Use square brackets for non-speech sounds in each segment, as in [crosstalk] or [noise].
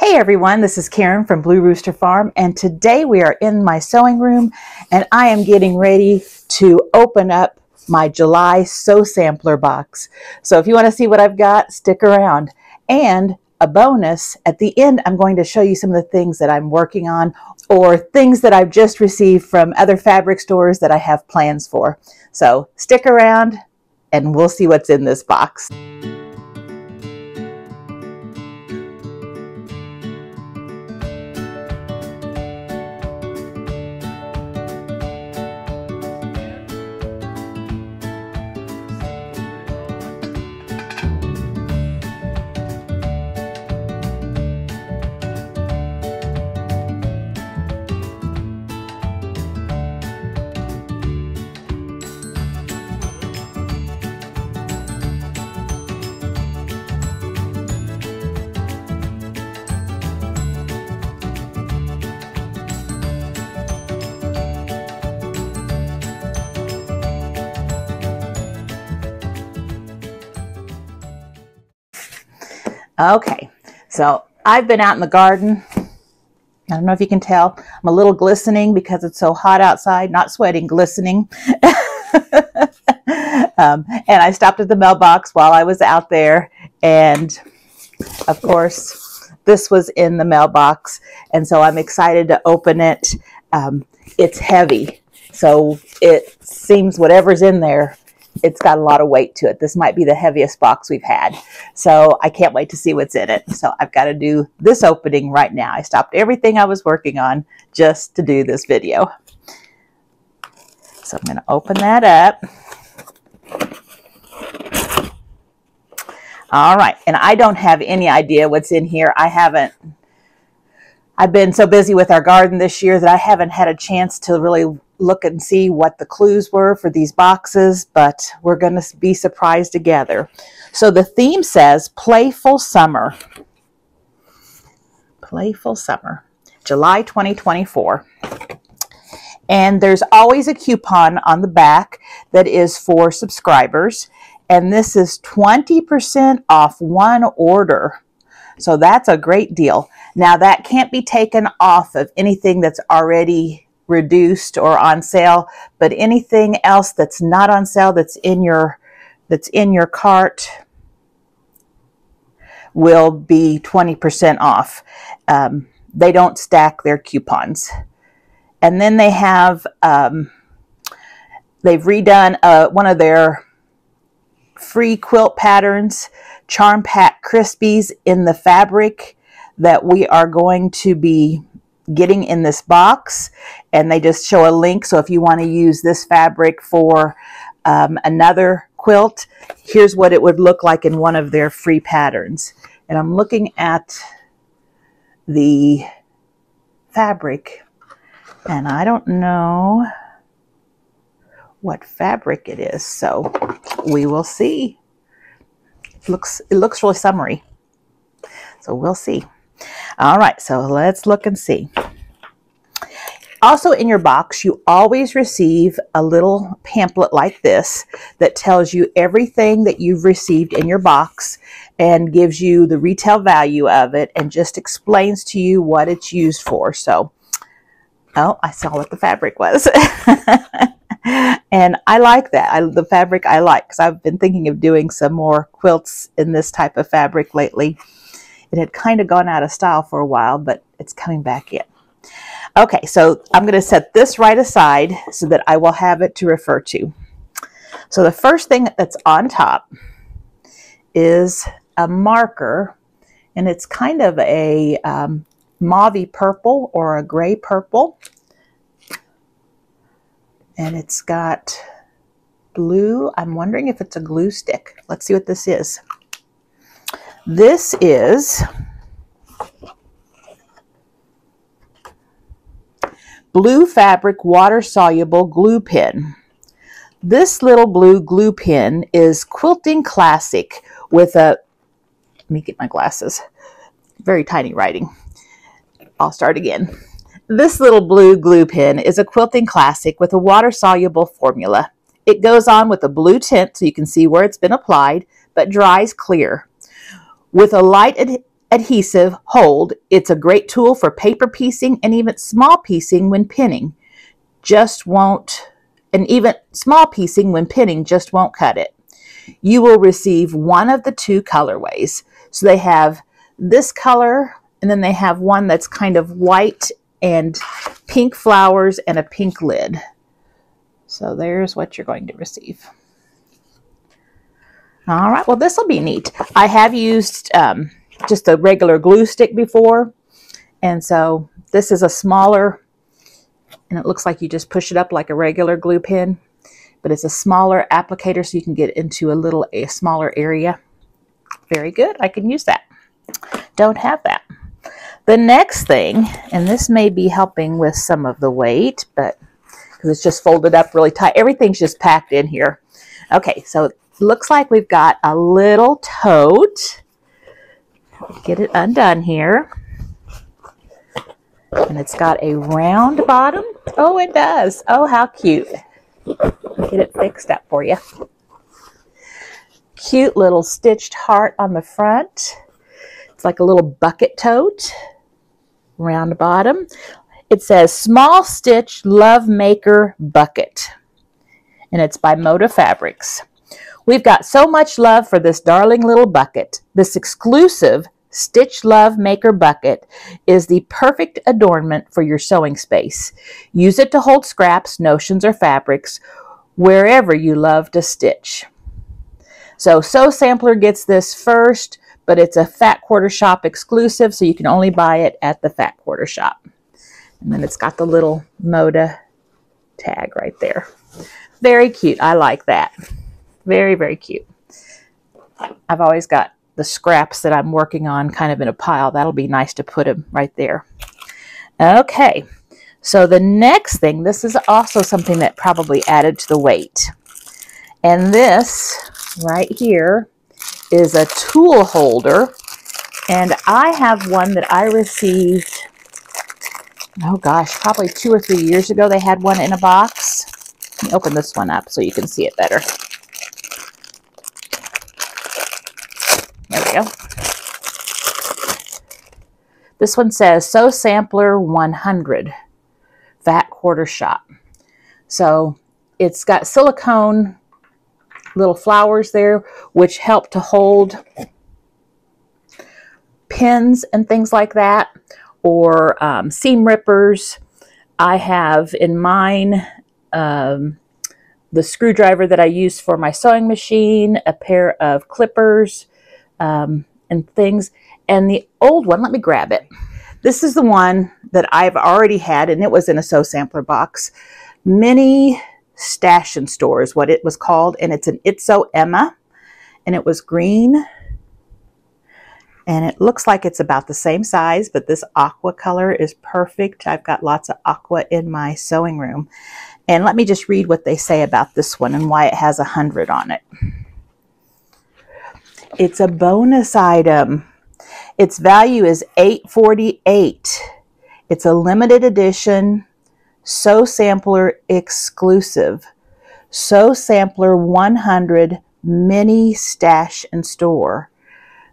Hey everyone, this is Karen from Blue Rooster Farm, and today we are in my sewing room and I am getting ready to open up my July Sew Sampler box. So if you want to see what I've got, stick around. And a bonus, at the end, I'm going to show you some of the things that I'm working on or things that I've just received from other fabric stores that I have plans for. So stick around and we'll see what's in this box. So I've been out in the garden. I don't know if you can tell. I'm a little glistening because it's so hot outside. Not sweating, glistening. [laughs] um, and I stopped at the mailbox while I was out there. And of course, this was in the mailbox. And so I'm excited to open it. Um, it's heavy. So it seems whatever's in there it's got a lot of weight to it. This might be the heaviest box we've had. So I can't wait to see what's in it. So I've got to do this opening right now. I stopped everything I was working on just to do this video. So I'm going to open that up. All right. And I don't have any idea what's in here. I haven't I've been so busy with our garden this year that I haven't had a chance to really look and see what the clues were for these boxes, but we're going to be surprised together. So the theme says Playful Summer. Playful Summer, July 2024. And there's always a coupon on the back that is for subscribers. And this is 20% off one order. So that's a great deal. Now that can't be taken off of anything that's already reduced or on sale, but anything else that's not on sale that's in your that's in your cart will be 20% off. Um, they don't stack their coupons. And then they have, um, they've redone uh, one of their free quilt patterns, Charm Pack Crispies in the fabric that we are going to be getting in this box and they just show a link. So if you want to use this fabric for um, another quilt here's what it would look like in one of their free patterns. And I'm looking at the fabric and I don't know what fabric it is. So we will see. It looks it looks really summery. So we'll see all right, so let's look and see. Also in your box, you always receive a little pamphlet like this that tells you everything that you've received in your box and gives you the retail value of it and just explains to you what it's used for. So, oh, I saw what the fabric was. [laughs] and I like that. I, the fabric I like because I've been thinking of doing some more quilts in this type of fabric lately. It had kind of gone out of style for a while, but it's coming back in. Okay, so I'm going to set this right aside so that I will have it to refer to. So the first thing that's on top is a marker, and it's kind of a um, purple or a gray purple. And it's got blue. I'm wondering if it's a glue stick. Let's see what this is. This is blue fabric water soluble glue pen. This little blue glue pen is Quilting Classic with a, let me get my glasses, very tiny writing. I'll start again. This little blue glue pen is a Quilting Classic with a water soluble formula. It goes on with a blue tint so you can see where it's been applied, but dries clear. With a light ad adhesive hold. It's a great tool for paper piecing and even small piecing when pinning. Just won't, and even small piecing when pinning just won't cut it. You will receive one of the two colorways. So they have this color and then they have one that's kind of white and pink flowers and a pink lid. So there's what you're going to receive. All right, well, this will be neat. I have used um, just a regular glue stick before, and so this is a smaller, and it looks like you just push it up like a regular glue pin, but it's a smaller applicator so you can get into a little a smaller area. Very good, I can use that. Don't have that. The next thing, and this may be helping with some of the weight, but because it's just folded up really tight. Everything's just packed in here. Okay, so looks like we've got a little tote. Get it undone here. And it's got a round bottom. Oh, it does. Oh, how cute. Get it fixed up for you. Cute little stitched heart on the front. It's like a little bucket tote. Round bottom. It says Small Stitch Love Maker Bucket. And it's by Moda Fabrics. We've got so much love for this darling little bucket. This exclusive Stitch Love Maker bucket is the perfect adornment for your sewing space. Use it to hold scraps, notions, or fabrics wherever you love to stitch. So Sew Sampler gets this first, but it's a Fat Quarter Shop exclusive, so you can only buy it at the Fat Quarter Shop. And then it's got the little Moda tag right there. Very cute. I like that. Very, very cute. I've always got the scraps that I'm working on kind of in a pile. That'll be nice to put them right there. Okay, so the next thing, this is also something that probably added to the weight. And this right here is a tool holder. And I have one that I received, oh gosh, probably two or three years ago. They had one in a box. Let me open this one up so you can see it better. This one says Sew Sampler 100 Fat Quarter Shop. So it's got silicone little flowers there, which help to hold pins and things like that, or um, seam rippers. I have in mine um, the screwdriver that I use for my sewing machine, a pair of clippers, um, and things. And the old one, let me grab it. This is the one that I've already had, and it was in a Sew Sampler box. Mini Stash and Store is what it was called, and it's an It's Sew Emma, and it was green. And it looks like it's about the same size, but this aqua color is perfect. I've got lots of aqua in my sewing room. And let me just read what they say about this one and why it has a 100 on it. It's a bonus item. Its value is 848. It's a limited edition Sew Sampler exclusive. Sew Sampler 100 mini stash and store.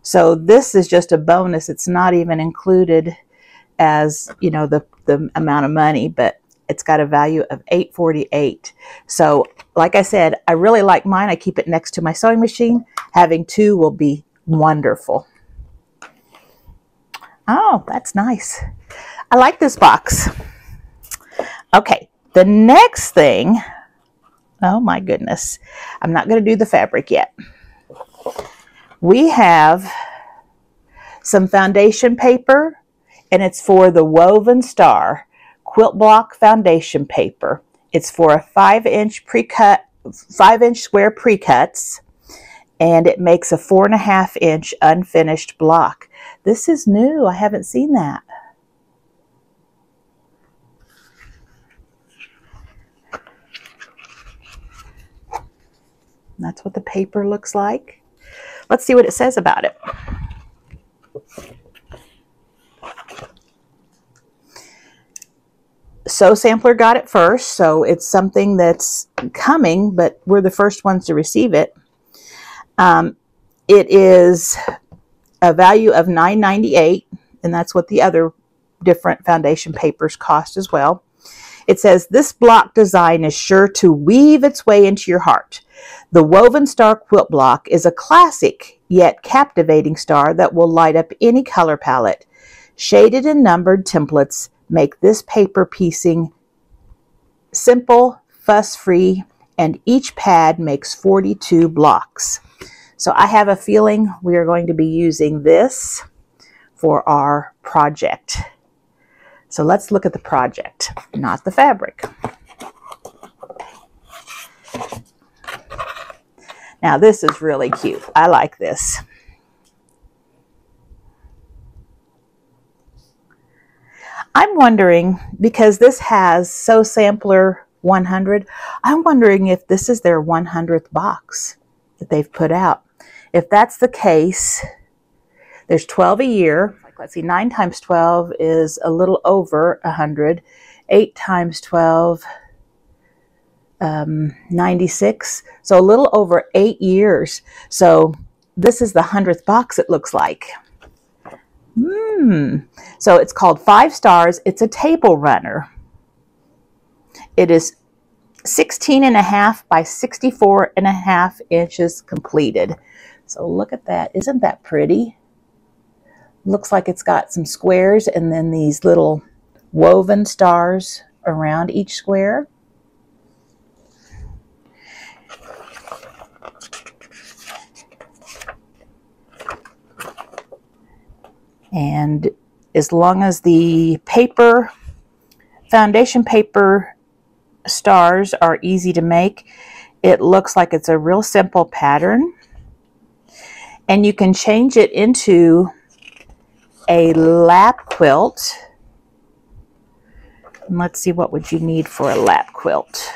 So this is just a bonus. It's not even included as, you know, the, the amount of money, but it's got a value of 848 so like I said I really like mine. I keep it next to my sewing machine. Having two will be wonderful. Oh that's nice. I like this box. Okay the next thing oh my goodness I'm not going to do the fabric yet. We have some foundation paper and it's for the woven star quilt block foundation paper. It's for a five inch pre-cut, five inch square pre-cuts, and it makes a four and a half inch unfinished block. This is new. I haven't seen that. That's what the paper looks like. Let's see what it says about it. Sew Sampler got it first, so it's something that's coming, but we're the first ones to receive it. Um, it is a value of $9.98, and that's what the other different foundation papers cost as well. It says, This block design is sure to weave its way into your heart. The Woven Star Quilt Block is a classic yet captivating star that will light up any color palette. Shaded and numbered templates make this paper piecing simple, fuss-free, and each pad makes 42 blocks. So I have a feeling we are going to be using this for our project. So let's look at the project, not the fabric. Now this is really cute. I like this. I'm wondering, because this has Sew Sampler 100, I'm wondering if this is their 100th box that they've put out. If that's the case, there's 12 a year. Like, let's see, 9 times 12 is a little over 100. 8 times 12, um, 96. So a little over 8 years. So this is the 100th box, it looks like. Hmm. So it's called Five Stars. It's a table runner. It is 16 and a half by 64 and a half inches completed. So look at that. Isn't that pretty? Looks like it's got some squares and then these little woven stars around each square. And as long as the paper, foundation paper stars are easy to make, it looks like it's a real simple pattern. And you can change it into a lap quilt. And let's see, what would you need for a lap quilt?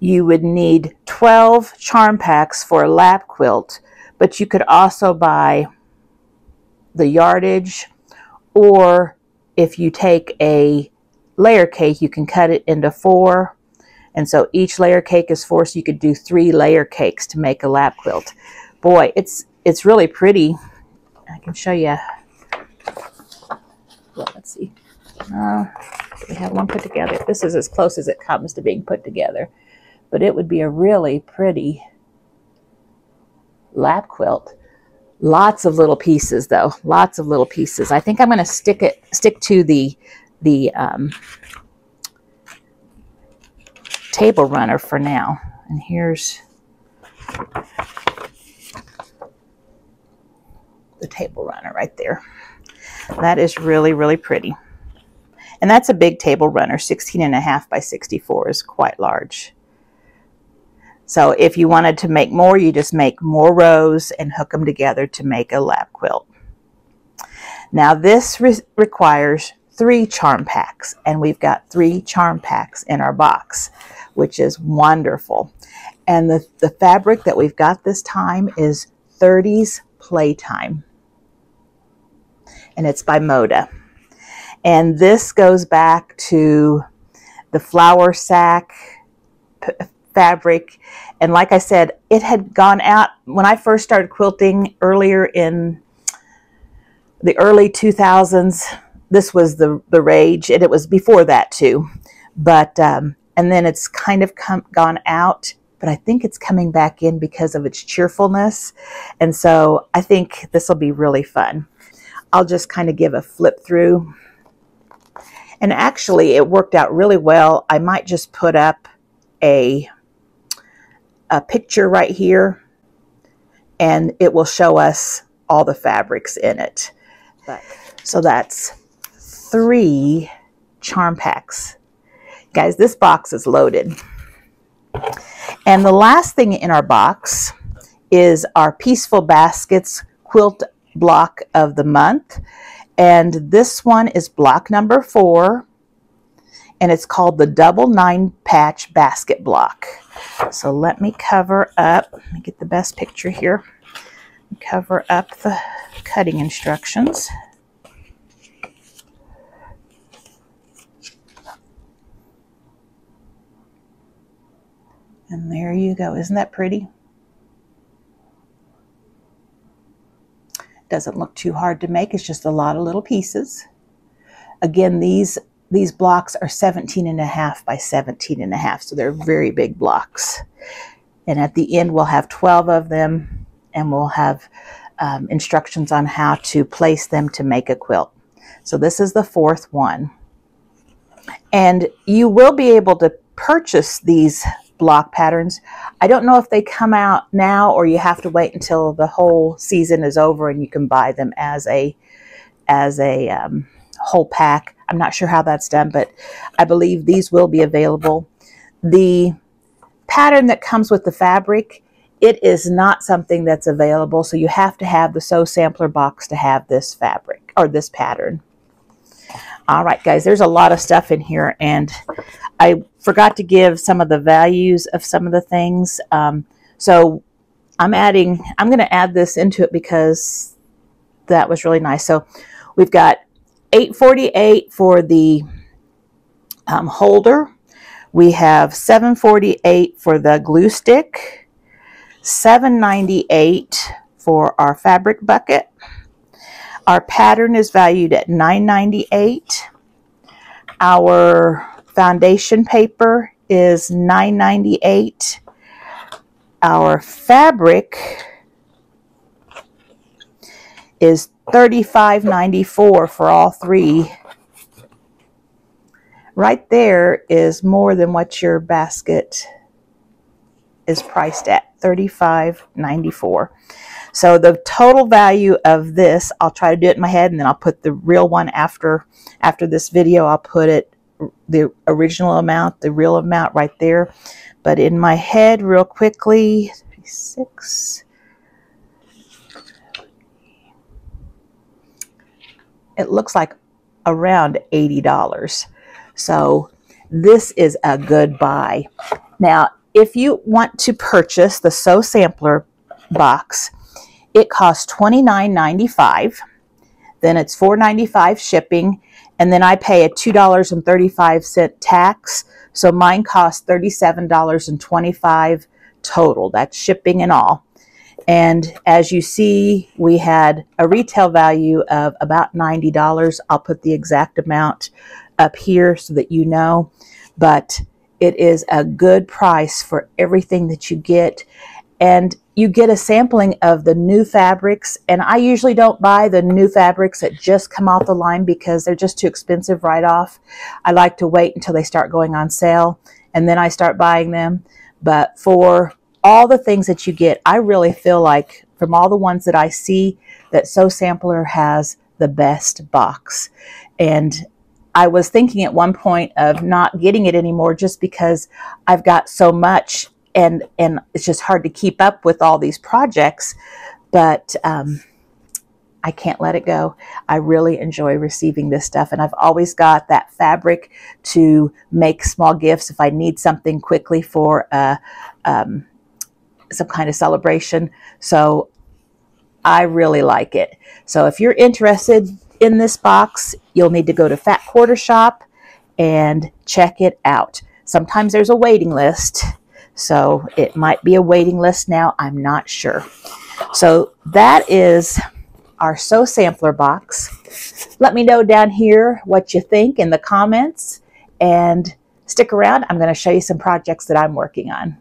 You would need 12 charm packs for a lap quilt, but you could also buy the yardage, or if you take a layer cake, you can cut it into four. And so each layer cake is four, so you could do three layer cakes to make a lap quilt. Boy, it's it's really pretty. I can show you. Well, let's see. Uh, we have one put together. This is as close as it comes to being put together. But it would be a really pretty lap quilt. Lots of little pieces, though. Lots of little pieces. I think I'm going to stick it stick to the the um, table runner for now. And here's the table runner right there. That is really, really pretty. And that's a big table runner. 16 and a half by 64 is quite large. So if you wanted to make more, you just make more rows and hook them together to make a lap quilt. Now this re requires three charm packs and we've got three charm packs in our box, which is wonderful. And the, the fabric that we've got this time is 30s Playtime. And it's by Moda. And this goes back to the flour sack fabric. And like I said, it had gone out when I first started quilting earlier in the early 2000s. This was the, the rage, and it was before that too. But, um, and then it's kind of come, gone out, but I think it's coming back in because of its cheerfulness. And so I think this will be really fun. I'll just kind of give a flip through. And actually, it worked out really well. I might just put up a a picture right here and it will show us all the fabrics in it. So that's three charm packs. Guys, this box is loaded. And the last thing in our box is our Peaceful Baskets quilt block of the month. And this one is block number four and it's called the double nine patch basket block. So let me cover up, let me get the best picture here, cover up the cutting instructions. And there you go. Isn't that pretty? Doesn't look too hard to make. It's just a lot of little pieces. Again, these these blocks are 17 and a half by 17 and a half, so they're very big blocks. And at the end, we'll have 12 of them, and we'll have um, instructions on how to place them to make a quilt. So this is the fourth one. And you will be able to purchase these block patterns. I don't know if they come out now or you have to wait until the whole season is over and you can buy them as a as a um, whole pack. I'm not sure how that's done, but I believe these will be available. The pattern that comes with the fabric, it is not something that's available, so you have to have the Sew Sampler box to have this fabric or this pattern. All right, guys, there's a lot of stuff in here, and I forgot to give some of the values of some of the things. Um, so I'm adding, I'm going to add this into it because that was really nice. So we've got 848 for the um, holder. We have 748 for the glue stick, 798 for our fabric bucket, our pattern is valued at $9.98. Our foundation paper is $9.98. Our fabric is $35.94 for all three. Right there is more than what your basket is priced at, $35.94. So the total value of this, I'll try to do it in my head and then I'll put the real one after after this video. I'll put it the original amount, the real amount right there. But in my head real quickly, 36 it looks like around $80. So this is a good buy. Now, if you want to purchase the Sew Sampler box, it costs $29.95. Then it's $4.95 shipping. And then I pay a $2.35 tax. So mine costs $37.25 total. That's shipping and all. And as you see, we had a retail value of about $90. I'll put the exact amount up here so that you know. But it is a good price for everything that you get and you get a sampling of the new fabrics. And I usually don't buy the new fabrics that just come off the line because they're just too expensive right off. I like to wait until they start going on sale and then I start buying them. But for all the things that you get, I really feel like from all the ones that I see that Sew Sampler has the best box. And I was thinking at one point of not getting it anymore just because I've got so much and and it's just hard to keep up with all these projects but um, I can't let it go. I really enjoy receiving this stuff, and I've always got that fabric to make small gifts if I need something quickly for uh, um, some kind of celebration. So I really like it. So if you're interested in this box, you'll need to go to Fat Quarter Shop and check it out. Sometimes there's a waiting list so it might be a waiting list now. I'm not sure. So that is our Sew Sampler box. Let me know down here what you think in the comments and stick around. I'm going to show you some projects that I'm working on.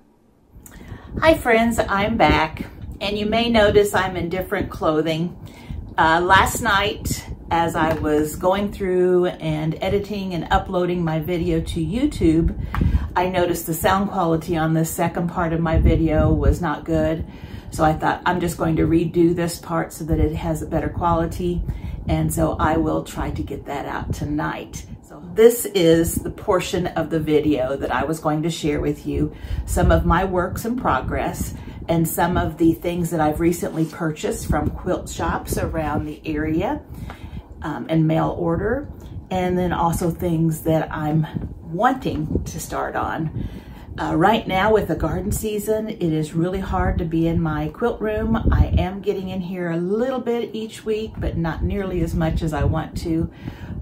Hi friends, I'm back and you may notice I'm in different clothing. Uh, last night as I was going through and editing and uploading my video to YouTube, I noticed the sound quality on the second part of my video was not good. So I thought I'm just going to redo this part so that it has a better quality. And so I will try to get that out tonight. This is the portion of the video that I was going to share with you. Some of my works in progress and some of the things that I've recently purchased from quilt shops around the area um, and mail order. And then also things that I'm wanting to start on. Uh, right now with the garden season, it is really hard to be in my quilt room. I am getting in here a little bit each week, but not nearly as much as I want to.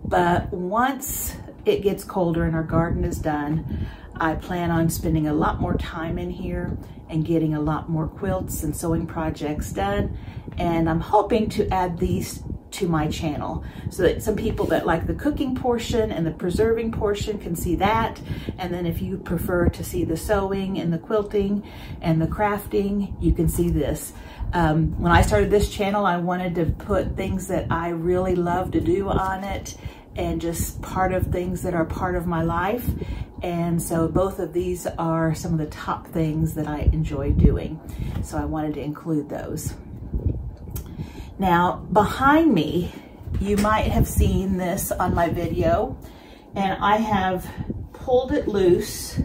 But once it gets colder and our garden is done, I plan on spending a lot more time in here and getting a lot more quilts and sewing projects done. And I'm hoping to add these to my channel so that some people that like the cooking portion and the preserving portion can see that. And then if you prefer to see the sewing and the quilting and the crafting, you can see this. Um, when I started this channel, I wanted to put things that I really love to do on it and just part of things that are part of my life. And so both of these are some of the top things that I enjoy doing. So I wanted to include those. Now, behind me, you might have seen this on my video, and I have pulled it loose,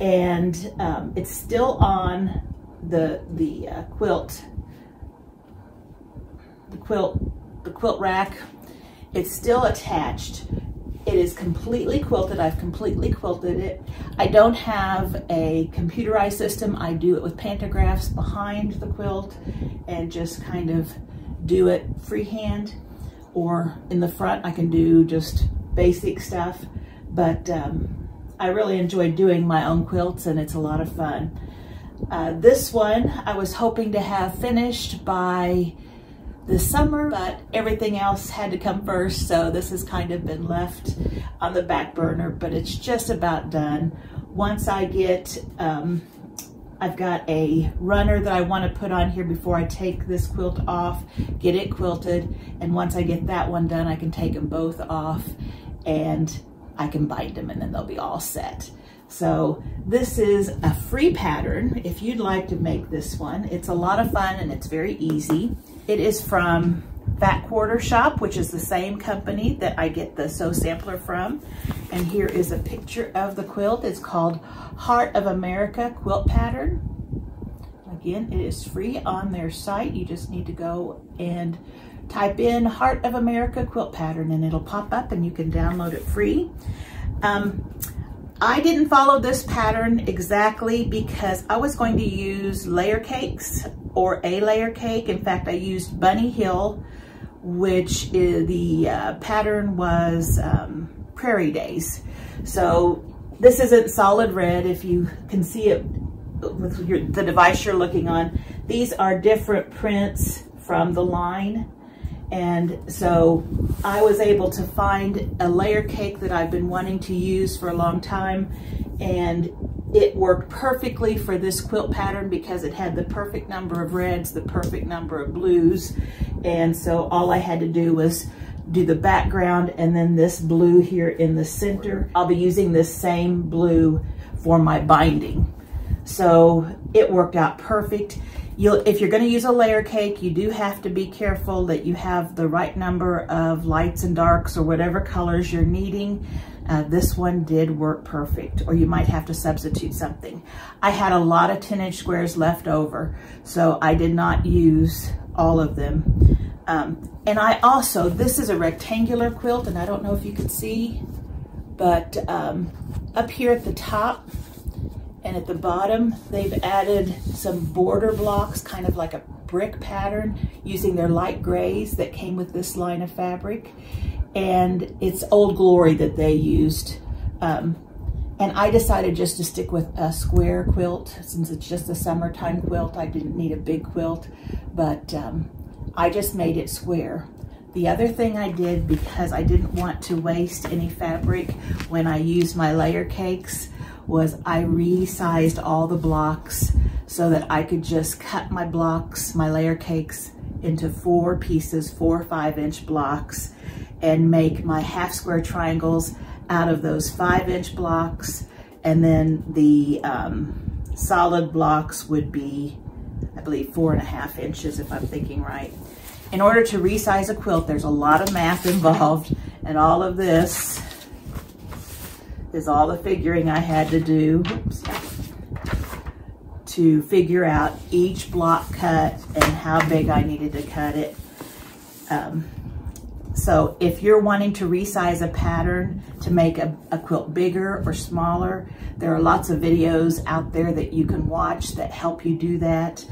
and um, it's still on the the uh, quilt, the quilt, the quilt rack. It's still attached. It is completely quilted. I've completely quilted it. I don't have a computerized system. I do it with pantographs behind the quilt and just kind of do it freehand or in the front I can do just basic stuff but um, I really enjoy doing my own quilts and it's a lot of fun. Uh, this one I was hoping to have finished by the summer, but everything else had to come first, so this has kind of been left on the back burner, but it's just about done. Once I get um, I've got a runner that I want to put on here before I take this quilt off, get it quilted, and once I get that one done, I can take them both off and I can bind them and then they'll be all set. So this is a free pattern if you'd like to make this one. It's a lot of fun and it's very easy. It is from Fat Quarter Shop, which is the same company that I get the Sew Sampler from. And here is a picture of the quilt. It's called Heart of America Quilt Pattern. Again, it is free on their site. You just need to go and type in Heart of America Quilt Pattern and it'll pop up and you can download it free. Um, I didn't follow this pattern exactly because I was going to use layer cakes or a layer cake. In fact, I used Bunny Hill which is, the uh, pattern was um, Prairie Days. So this isn't solid red if you can see it with your, the device you're looking on. These are different prints from the line. And so I was able to find a layer cake that I've been wanting to use for a long time. And it worked perfectly for this quilt pattern because it had the perfect number of reds, the perfect number of blues. And so all I had to do was do the background and then this blue here in the center. I'll be using this same blue for my binding. So it worked out perfect. You'll, if you're gonna use a layer cake, you do have to be careful that you have the right number of lights and darks or whatever colors you're needing uh, this one did work perfect, or you might have to substitute something. I had a lot of 10 inch squares left over, so I did not use all of them. Um, and I also, this is a rectangular quilt, and I don't know if you can see, but um, up here at the top and at the bottom, they've added some border blocks, kind of like a brick pattern, using their light grays that came with this line of fabric and it's Old Glory that they used. Um, and I decided just to stick with a square quilt since it's just a summertime quilt. I didn't need a big quilt, but um, I just made it square. The other thing I did because I didn't want to waste any fabric when I used my layer cakes was I resized all the blocks so that I could just cut my blocks, my layer cakes, into four pieces, four or five inch blocks and make my half square triangles out of those five inch blocks. And then the um, solid blocks would be, I believe, four and a half inches if I'm thinking right. In order to resize a quilt, there's a lot of math involved and all of this is all the figuring I had to do to figure out each block cut and how big I needed to cut it. Um, so if you're wanting to resize a pattern to make a, a, quilt bigger or smaller, there are lots of videos out there that you can watch that help you do that.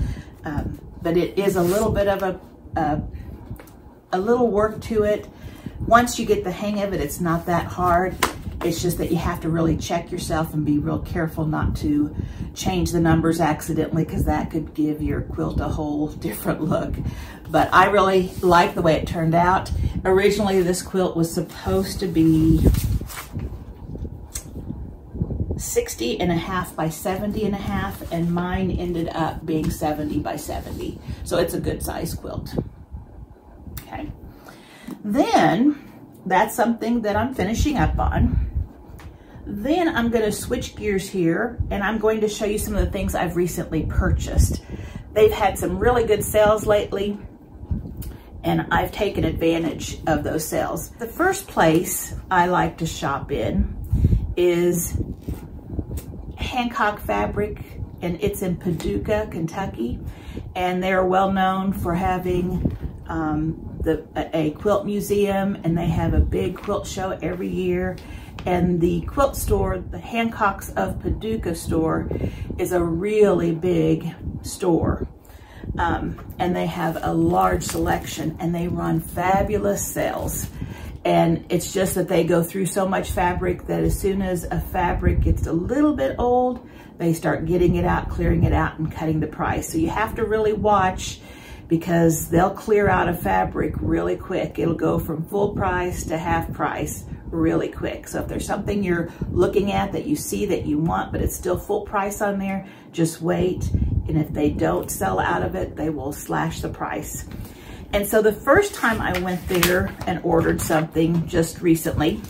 Um, but it is a little bit of a, a, a little work to it. Once you get the hang of it, it's not that hard. It's just that you have to really check yourself and be real careful not to change the numbers accidentally because that could give your quilt a whole [laughs] different look. But I really like the way it turned out. Originally, this quilt was supposed to be 60 and a half by 70 and a half, and mine ended up being 70 by 70. So it's a good size quilt. Okay. Then, that's something that I'm finishing up on. Then I'm gonna switch gears here, and I'm going to show you some of the things I've recently purchased. They've had some really good sales lately, and I've taken advantage of those sales. The first place I like to shop in is Hancock Fabric, and it's in Paducah, Kentucky. And they're well known for having um, the, a, a quilt museum, and they have a big quilt show every year. And the quilt store, the Hancock's of Paducah store, is a really big store. Um, and they have a large selection and they run fabulous sales. And it's just that they go through so much fabric that as soon as a fabric gets a little bit old, they start getting it out, clearing it out, and cutting the price. So you have to really watch because they'll clear out a fabric really quick. It'll go from full price to half price really quick. So if there's something you're looking at that you see that you want, but it's still full price on there, just wait. And if they don't sell out of it, they will slash the price. And so the first time I went there and ordered something just recently,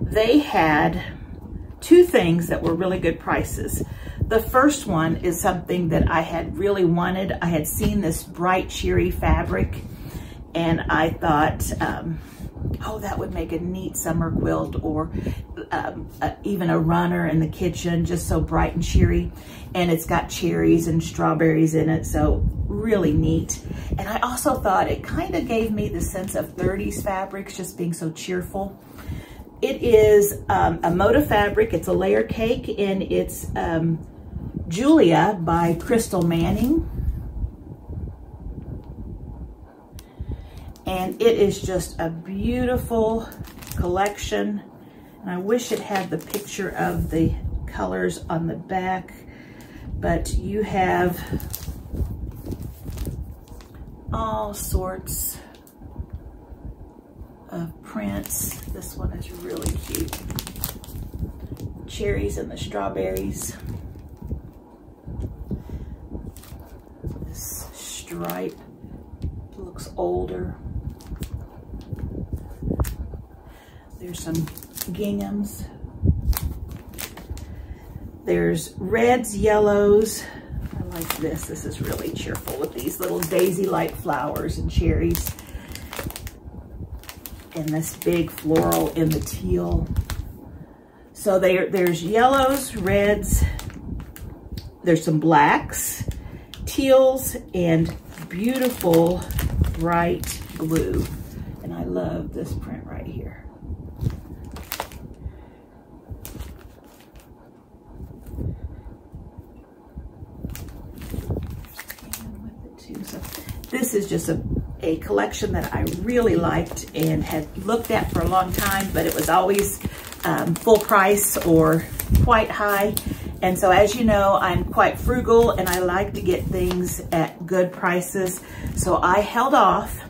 they had two things that were really good prices. The first one is something that I had really wanted. I had seen this bright cheery fabric and I thought, um, oh, that would make a neat summer quilt or um, even a runner in the kitchen, just so bright and cheery. And it's got cherries and strawberries in it, so really neat. And I also thought it kind of gave me the sense of 30s fabrics, just being so cheerful. It is um, a Moda fabric. It's a layer cake, and it's um, Julia by Crystal Manning. And it is just a beautiful collection. And I wish it had the picture of the colors on the back, but you have all sorts of prints. This one is really cute. Cherries and the strawberries. This stripe looks older. There's some ginghams. There's reds, yellows. I like this. This is really cheerful with these little daisy-like flowers and cherries. And this big floral in the teal. So there, there's yellows, reds, there's some blacks, teals, and beautiful bright blue. And I love this print right here. this is just a, a collection that I really liked and had looked at for a long time, but it was always um, full price or quite high. And so as you know, I'm quite frugal and I like to get things at good prices. So I held off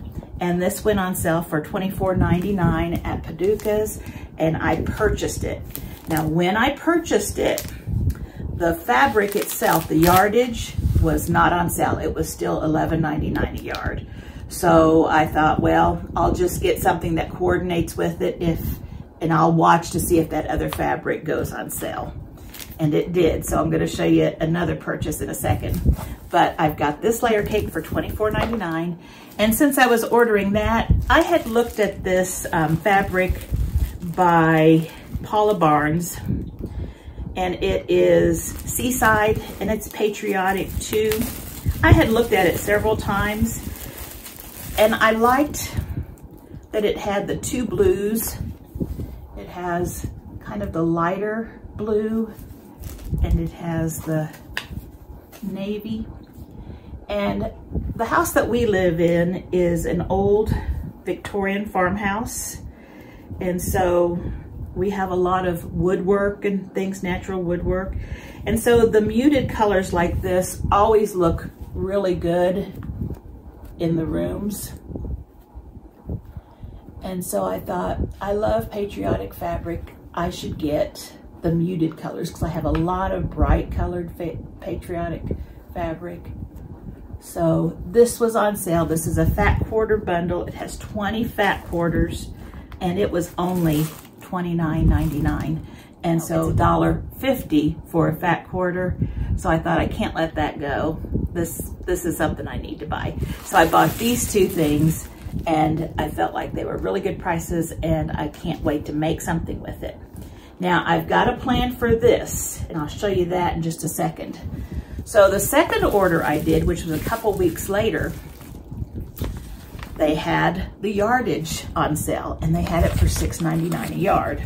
and this went on sale for $24.99 at Paducah's and I purchased it. Now when I purchased it, the fabric itself, the yardage, was not on sale. It was still $11.99 a yard. So I thought, well, I'll just get something that coordinates with it if, and I'll watch to see if that other fabric goes on sale. And it did, so I'm gonna show you another purchase in a second. But I've got this layer cake for $24.99. And since I was ordering that, I had looked at this um, fabric by Paula Barnes and it is seaside and it's patriotic too. I had looked at it several times and I liked that it had the two blues. It has kind of the lighter blue and it has the navy. And the house that we live in is an old Victorian farmhouse. And so we have a lot of woodwork and things, natural woodwork. And so the muted colors like this always look really good in the rooms. And so I thought, I love patriotic fabric. I should get the muted colors because I have a lot of bright colored patriotic fabric. So this was on sale. This is a fat quarter bundle. It has 20 fat quarters and it was only $29.99. And so $1.50 for a fat quarter. So I thought I can't let that go. This, this is something I need to buy. So I bought these two things and I felt like they were really good prices and I can't wait to make something with it. Now I've got a plan for this and I'll show you that in just a second. So the second order I did, which was a couple weeks later, they had the yardage on sale and they had it for $6.99 a yard.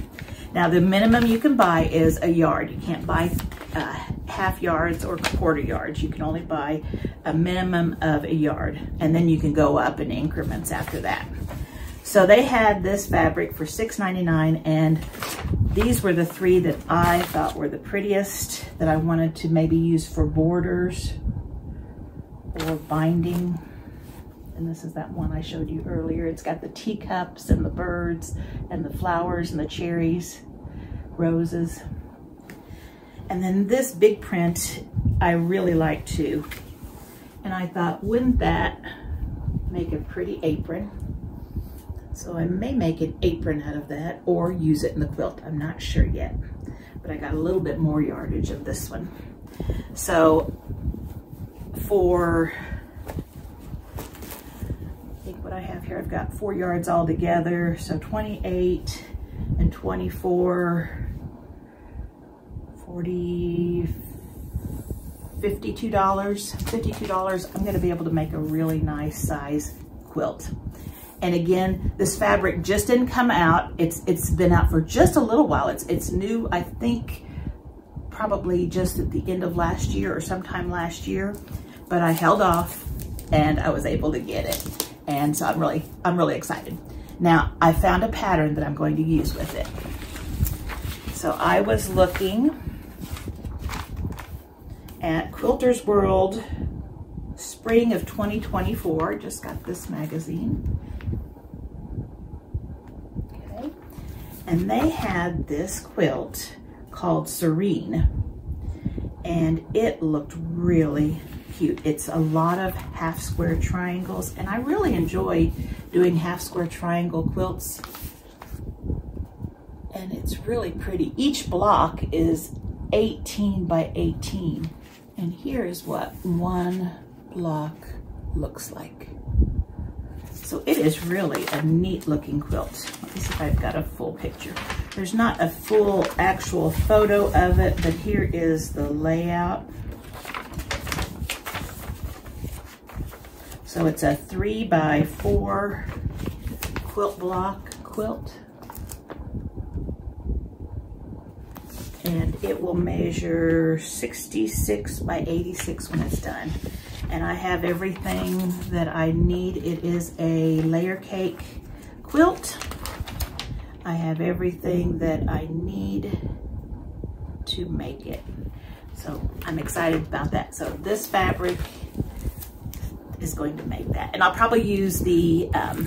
Now the minimum you can buy is a yard. You can't buy uh, half yards or quarter yards. You can only buy a minimum of a yard and then you can go up in increments after that. So they had this fabric for $6.99 and these were the three that I thought were the prettiest that I wanted to maybe use for borders or binding and this is that one I showed you earlier. It's got the teacups and the birds and the flowers and the cherries, roses. And then this big print I really like too. And I thought, wouldn't that make a pretty apron? So I may make an apron out of that or use it in the quilt. I'm not sure yet, but I got a little bit more yardage of this one. So for what I have here. I've got four yards all together. So 28 and 24, 40, $52, $52. I'm gonna be able to make a really nice size quilt. And again, this fabric just didn't come out. It's It's been out for just a little while. It's, it's new, I think, probably just at the end of last year or sometime last year, but I held off and I was able to get it. And so I'm really, I'm really excited. Now, I found a pattern that I'm going to use with it. So I was looking at Quilter's World spring of 2024. Just got this magazine. Okay. And they had this quilt called Serene. And it looked really cute. It's a lot of half square triangles and I really enjoy doing half square triangle quilts. And it's really pretty. Each block is 18 by 18. And here is what one block looks like. So it is really a neat looking quilt. Let me see if I've got a full picture. There's not a full actual photo of it, but here is the layout. So it's a three by four quilt block quilt. And it will measure 66 by 86 when it's done. And I have everything that I need. It is a layer cake quilt. I have everything that I need to make it. So I'm excited about that. So this fabric is going to make that. And I'll probably use the um,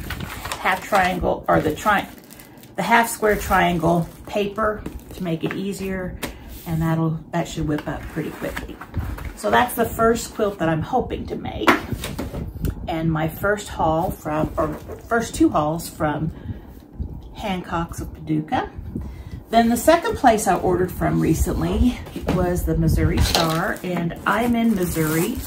half triangle or the tri the half square triangle paper to make it easier and that'll that should whip up pretty quickly. So that's the first quilt that I'm hoping to make. And my first haul from, or first two hauls from Hancock's of Paducah. Then the second place I ordered from recently was the Missouri Star, and I'm in Missouri,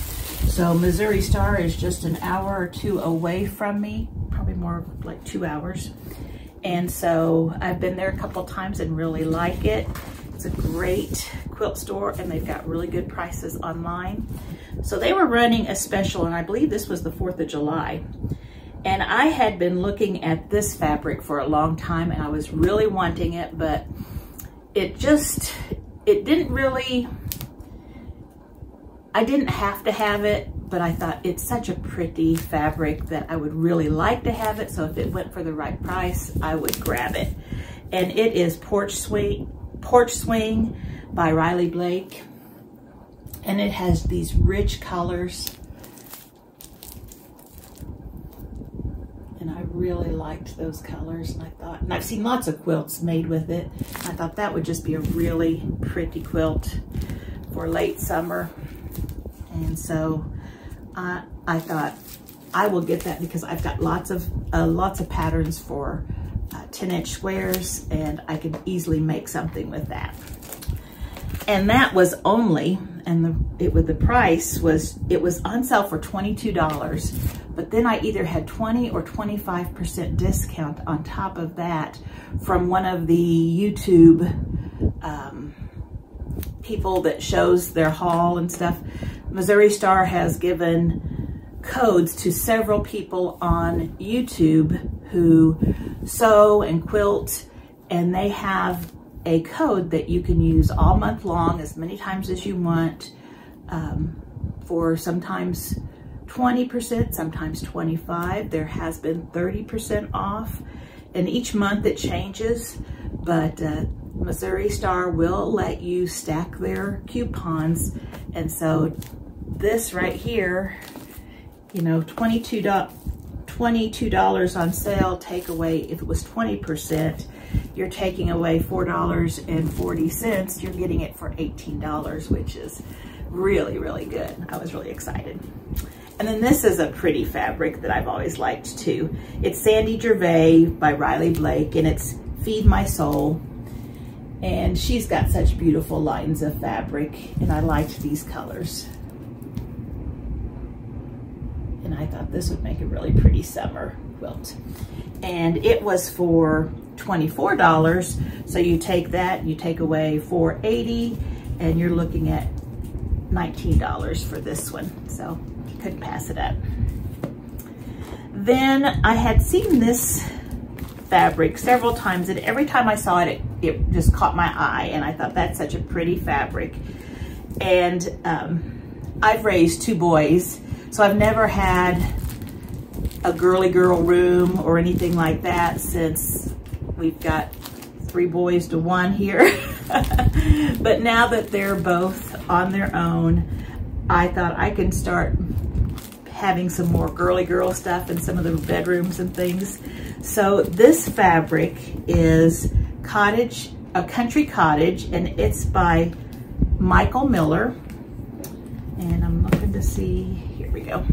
so Missouri Star is just an hour or two away from me, probably more like two hours. And so I've been there a couple times and really like it. It's a great quilt store and they've got really good prices online. So they were running a special and I believe this was the 4th of July. And I had been looking at this fabric for a long time and I was really wanting it, but it just, it didn't really I didn't have to have it, but I thought it's such a pretty fabric that I would really like to have it. So if it went for the right price, I would grab it. and it is Porch Swing, Porch Swing by Riley Blake. And it has these rich colors. And I really liked those colors. And I thought, and I've seen lots of quilts made with it. I thought that would just be a really pretty quilt for late summer. And so I, I thought I will get that because I've got lots of uh, lots of patterns for uh, 10 inch squares and I could easily make something with that. And that was only, and the, it with the price was, it was on sale for $22, but then I either had 20 or 25% discount on top of that from one of the YouTube um, people that shows their haul and stuff. Missouri Star has given codes to several people on YouTube who sew and quilt and they have a code that you can use all month long as many times as you want um, for sometimes 20%, sometimes 25. There has been 30% off and each month it changes, but uh, Missouri Star will let you stack their coupons. And so this right here, you know, $22, $22 on sale, take away, if it was 20%, you're taking away $4.40. You're getting it for $18, which is really, really good. I was really excited. And then this is a pretty fabric that I've always liked too. It's Sandy Gervais by Riley Blake and it's Feed My Soul. And she's got such beautiful lines of fabric and I liked these colors. And I thought this would make a really pretty summer quilt. And it was for $24. So you take that, you take away 480 and you're looking at $19 for this one. So couldn't pass it up. Then I had seen this fabric several times and every time I saw it, it, it just caught my eye and I thought that's such a pretty fabric. And um, I've raised two boys, so I've never had a girly girl room or anything like that since we've got three boys to one here. [laughs] but now that they're both on their own, I thought I can start having some more girly girl stuff in some of the bedrooms and things. So this fabric is Cottage, a Country Cottage, and it's by Michael Miller. And I'm looking to see, here we go.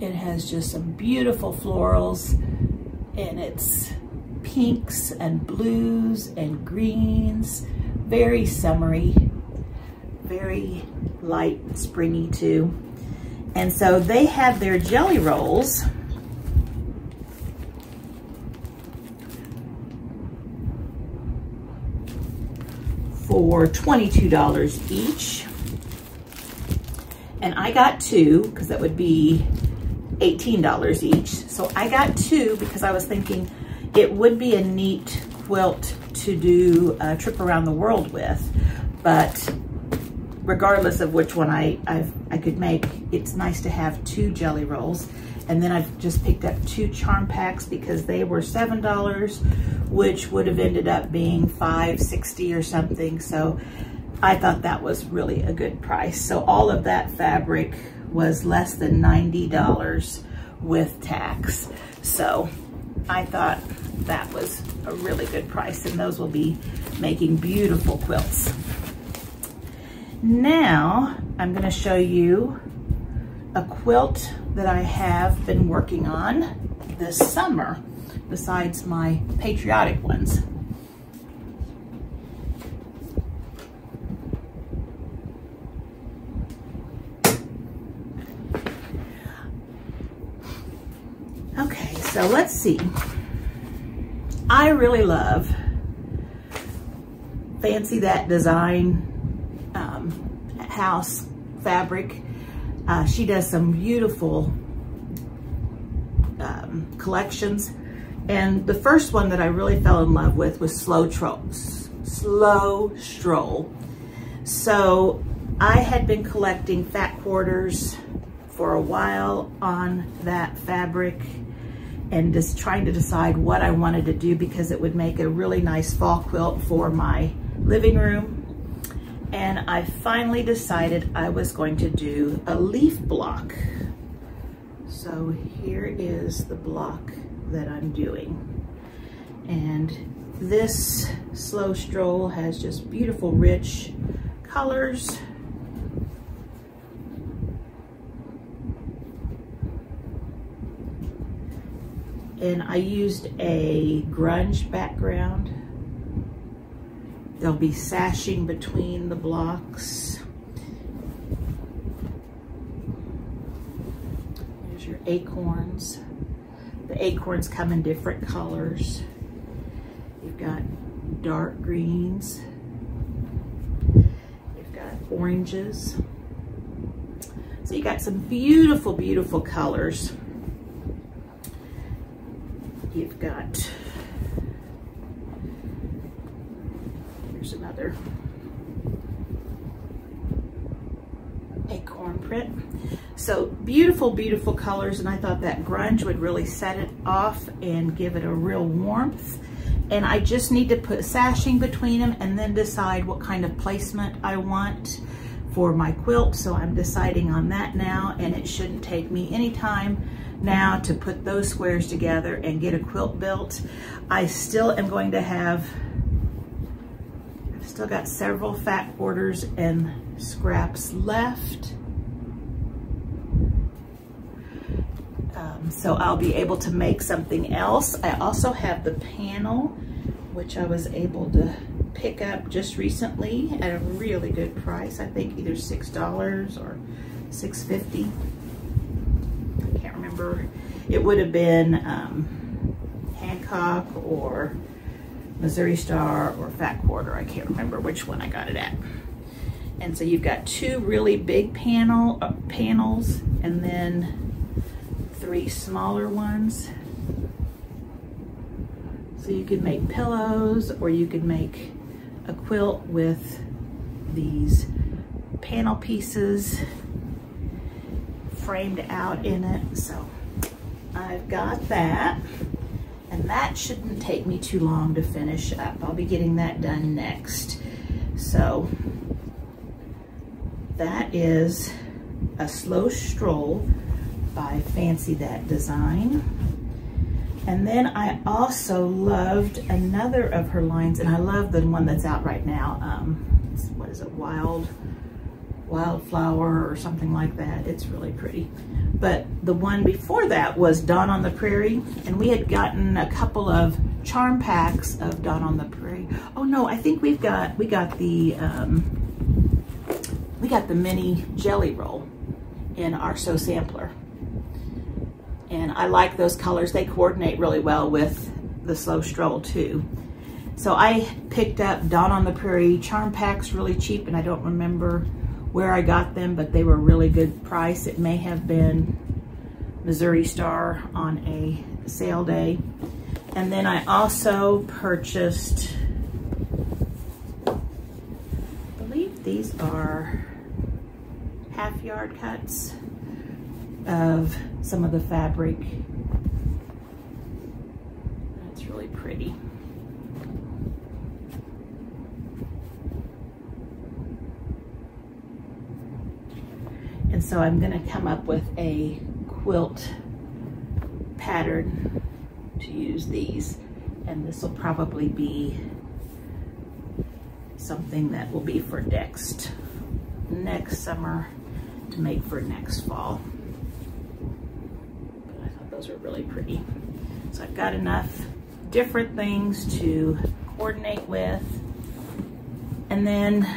It has just some beautiful florals and it's pinks and blues and greens, very summery very light, springy too. And so they had their jelly rolls for $22 each. And I got two, because that would be $18 each. So I got two because I was thinking it would be a neat quilt to do a trip around the world with. But regardless of which one I, I've, I could make, it's nice to have two jelly rolls. And then I've just picked up two charm packs because they were $7, which would have ended up being $5.60 or something. So I thought that was really a good price. So all of that fabric was less than $90 with tax. So I thought that was a really good price and those will be making beautiful quilts. Now, I'm gonna show you a quilt that I have been working on this summer, besides my patriotic ones. Okay, so let's see. I really love Fancy That Design um, house fabric. Uh, she does some beautiful um, collections. And the first one that I really fell in love with was Slow, Tro Slow Stroll. So I had been collecting fat quarters for a while on that fabric and just trying to decide what I wanted to do because it would make a really nice fall quilt for my living room. And I finally decided I was going to do a leaf block. So here is the block that I'm doing. And this slow stroll has just beautiful rich colors. And I used a grunge background. There'll be sashing between the blocks. your acorns. The acorns come in different colors. You've got dark greens. You've got oranges. So you got some beautiful, beautiful colors. You've got, here's another acorn print. So beautiful, beautiful colors, and I thought that grunge would really set it off and give it a real warmth. And I just need to put sashing between them and then decide what kind of placement I want for my quilt. So I'm deciding on that now, and it shouldn't take me any time now to put those squares together and get a quilt built. I still am going to have, still got several fat quarters and scraps left. Um, so I'll be able to make something else. I also have the panel, which I was able to pick up just recently at a really good price. I think either $6 or $6.50. I can't remember. It would have been um, Hancock or Missouri Star or Fat Quarter. I can't remember which one I got it at. And so you've got two really big panel uh, panels and then three smaller ones. So you could make pillows or you could make a quilt with these panel pieces framed out in it. So I've got that and that shouldn't take me too long to finish up. I'll be getting that done next. So that is a slow stroll by Fancy That Design. And then I also loved another of her lines, and I love the one that's out right now. Um, what is it, Wild, Wildflower or something like that. It's really pretty. But the one before that was Dawn on the Prairie, and we had gotten a couple of charm packs of Dawn on the Prairie. Oh no, I think we've got, we got the, um, we got the mini jelly roll in our Sew Sampler and I like those colors. They coordinate really well with the Slow Stroll too. So I picked up Dawn on the Prairie charm packs really cheap and I don't remember where I got them, but they were really good price. It may have been Missouri Star on a sale day. And then I also purchased, I believe these are half yard cuts of some of the fabric. That's really pretty. So I'm gonna come up with a quilt pattern to use these. And this will probably be something that will be for next, next summer to make for next fall But I thought those are really pretty. So I've got enough different things to coordinate with. And then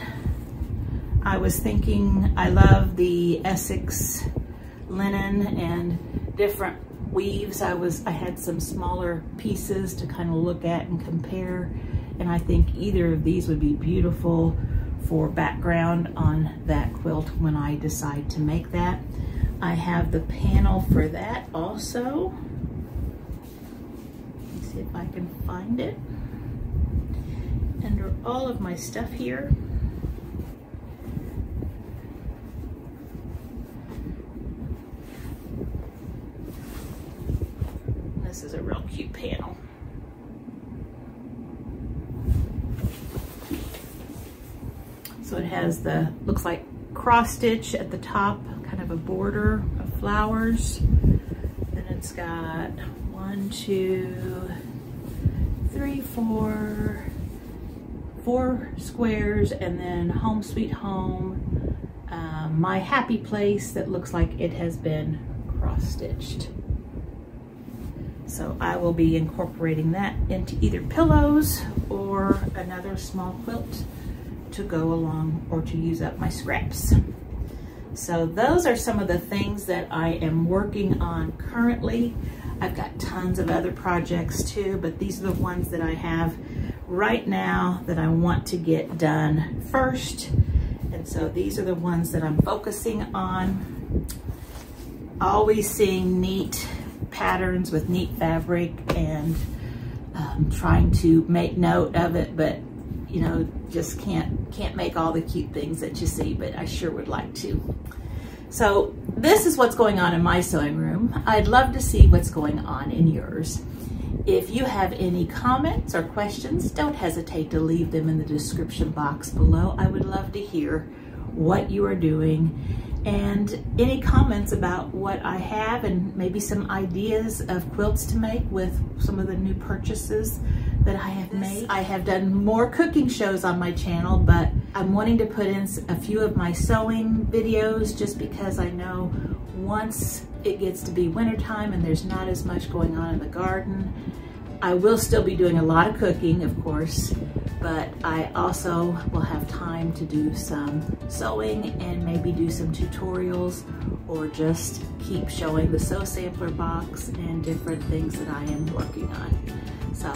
I was thinking, I love the Essex linen and different weaves. I was, I had some smaller pieces to kind of look at and compare. And I think either of these would be beautiful for background on that quilt when I decide to make that. I have the panel for that also. Let me see if I can find it. Under all of my stuff here. This is a real cute panel. So it has the, looks like cross stitch at the top, kind of a border of flowers. Then it's got one, two, three, four, four squares, and then home sweet home, um, my happy place that looks like it has been cross stitched. So I will be incorporating that into either pillows or another small quilt to go along or to use up my scraps. So those are some of the things that I am working on currently. I've got tons of other projects too, but these are the ones that I have right now that I want to get done first. And so these are the ones that I'm focusing on. Always seeing neat patterns with neat fabric and um, trying to make note of it, but you know, just can't can't make all the cute things that you see, but I sure would like to. So this is what's going on in my sewing room. I'd love to see what's going on in yours. If you have any comments or questions, don't hesitate to leave them in the description box below. I would love to hear what you are doing and any comments about what I have and maybe some ideas of quilts to make with some of the new purchases that I have made. I have done more cooking shows on my channel, but I'm wanting to put in a few of my sewing videos just because I know once it gets to be wintertime and there's not as much going on in the garden, I will still be doing a lot of cooking, of course, but I also will have time to do some sewing and maybe do some tutorials or just keep showing the sew sampler box and different things that I am working on. So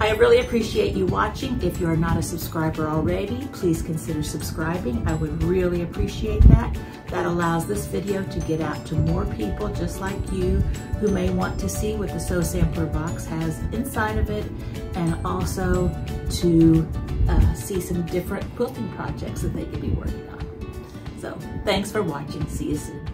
I really appreciate you watching. If you are not a subscriber already, please consider subscribing. I would really appreciate that. That allows this video to get out to more people just like you who may want to see what the Sew Sampler box has inside of it and also to uh, see some different quilting projects that they could be working on. So thanks for watching. See you soon.